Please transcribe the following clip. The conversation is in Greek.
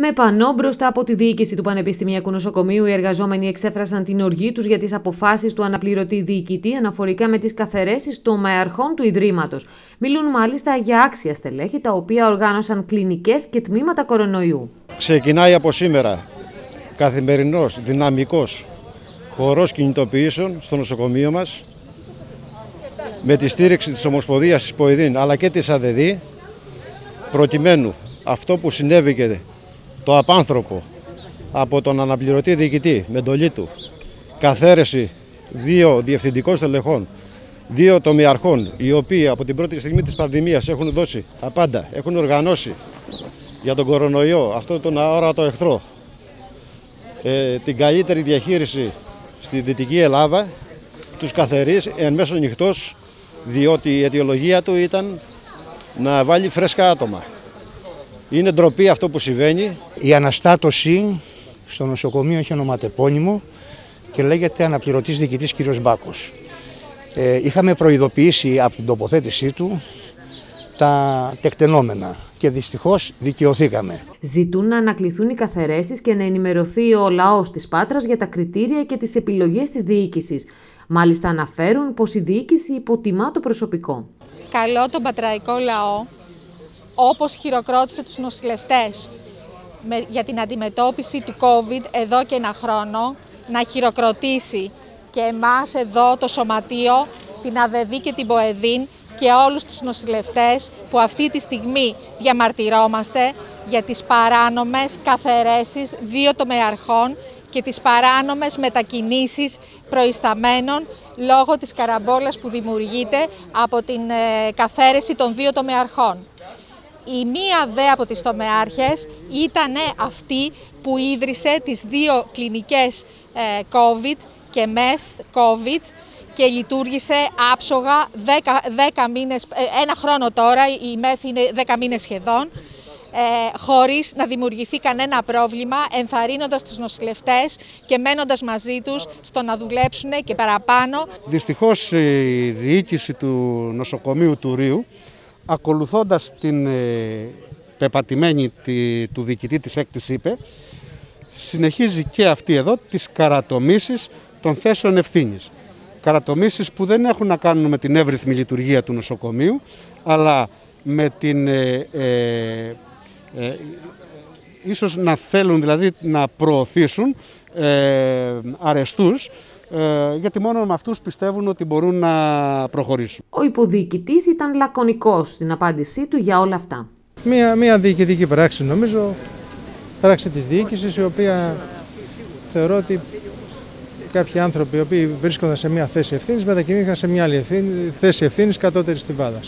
Με πανό μπροστά από τη διοίκηση του Πανεπιστημιακού Νοσοκομείου, οι εργαζόμενοι εξέφρασαν την οργή τους για τις αποφάσεις του αναπληρωτή διοικητή αναφορικά με τις καθαιρέσεις των μεαρχών του Ιδρύματος. Μιλούν μάλιστα για άξια στελέχη, τα οποία οργάνωσαν κλινικές και τμήματα κορονοϊού. Ξεκινάει από σήμερα καθημερινός, δυναμικός χορός κινητοποιήσεων στο νοσοκομείο μας με τη στήριξη της Ομοσπονδίας της ΠΟΕΔΗΝ αλλά και της ΑΔΕΔΗ προκειμένου αυτό που συνέβηκε το απάνθρωπο από τον αναπληρωτή διοικητή με εντολή του καθαίρεση δύο διευθυντικών στελεχών, δύο τομιαρχών, οι οποίοι από την πρώτη στιγμή της πανδημίας έχουν δώσει τα πάντα, έχουν οργανώσει για τον κορονοϊό, αυτό τον αόρατο εχθρό, ε, την καλύτερη διαχείριση στη Δυτική Ελλάδα, τους καθαρίσει εν μέσω νυχτός, διότι η αιτιολογία του ήταν να βάλει φρέσκα άτομα. Είναι ντροπή αυτό που συμβαίνει. Η αναστάτωση στο νοσοκομείο έχει ονοματεπώνυμο και λέγεται αναπληρωτής διοικητής κ. Μπάκος. Ε, είχαμε προειδοποιήσει από την τοποθέτησή του τα τεκτενόμενα και δυστυχώς δικαιωθήκαμε. Ζητούν να ανακληθούν οι καθαιρέσεις και να ενημερωθεί ο λαός της Πάτρας για τα κριτήρια και τις επιλογές της διοίκησης. Μάλιστα αναφέρουν πως η διοίκηση υποτιμά το προσωπικό. Καλό τον πατραϊκό λαό όπως χειροκρότησε τους νοσηλευτές για την αντιμετώπιση του COVID εδώ και ένα χρόνο, να χειροκροτήσει και εμάς εδώ το Σωματείο, την ΑΔΕΔΗ και την ΠΟΕΔΗΝ και όλους τους νοσηλευτές που αυτή τη στιγμή διαμαρτυρόμαστε για τις παράνομες καθαιρέσεις δύο τομεαρχών και τις παράνομες μετακινήσεις προϊσταμένων λόγω της καραμπόλας που δημιουργείται από την ε, καθαίρεση των δύο τομεαρχών. Η μία δε από τις τομεάρχες ήταν αυτή που ίδρυσε τις δύο κλινικές ε, COVID και METH COVID και λειτουργήσε άψογα 10, 10 μήνες, ε, ένα χρόνο τώρα, η ΜΕΘ είναι 10 μήνες σχεδόν, ε, χωρίς να δημιουργηθεί κανένα πρόβλημα, ενθαρρύνοντας τους νοσηλευτές και μένοντας μαζί τους στο να δουλέψουν και παραπάνω. Δυστυχώς η διοίκηση του νοσοκομείου του Ρίου ακολουθώντας την ε, πεπατημένη του διοικητή της έκτης ΥΠΕ, συνεχίζει και αυτή εδώ τις καρατομήσεις των θέσεων ευθύνης. Καρατομήσεις που δεν έχουν να κάνουν με την εύρυθμη λειτουργία του νοσοκομείου, αλλά με την... Ε, ε, ε ίσως να θέλουν δηλαδή να προωθήσουν ε, αρεστούς ε, γιατί μόνο με αυτούς πιστεύουν ότι μπορούν να προχωρήσουν. Ο υποδιοικητής ήταν λακωνικός στην απάντησή του για όλα αυτά. Μία, μία διοικητική πράξη νομίζω, πράξη της διοίκησης η οποία θεωρώ ότι κάποιοι άνθρωποι οι οποίοι βρίσκονταν σε μια θέση ευθύνης μετακινήθηκαν σε μια άλλη ευθύνη, θέση ευθύνης κατώτερη στην Πάδα.